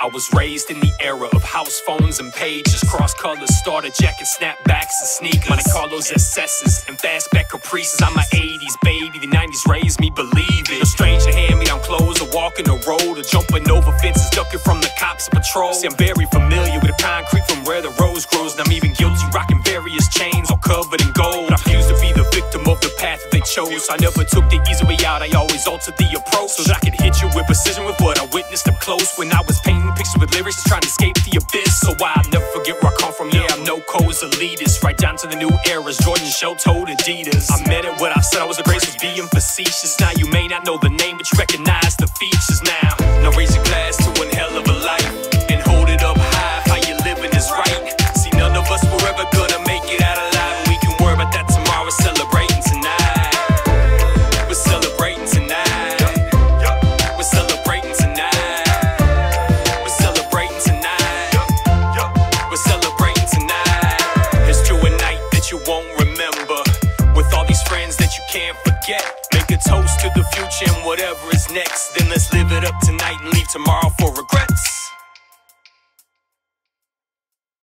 I was raised in the era of house phones and pages, cross colors, starter jackets, snapbacks, and sneakers. Monte Carlos SS's and fastback caprices. I'm a 80s baby, the 90s raised me, believe it. A stranger hand me down clothes, or walking the road, or jumping over fences, ducking from the cops patrol. See, I'm very familiar with the concrete from where the rose grows, and I'm even guilty rocking chains all covered in gold. I refuse to be the victim of the path they chose. I never took the easy way out, I always altered the approach so that I could hit you with precision with what I witnessed up close when I was painting pictures with lyrics, trying to escape the abyss. So I'll never forget where I come from. Yeah, I'm no co's elitist, right down to the new eras. Jordan show told Adidas. I meant it what I said I was a grace was being facetious. Now you may not know the name, but you recognize the features now. Now raise your glass can't forget. Make a toast to the future and whatever is next. Then let's live it up tonight and leave tomorrow for regrets.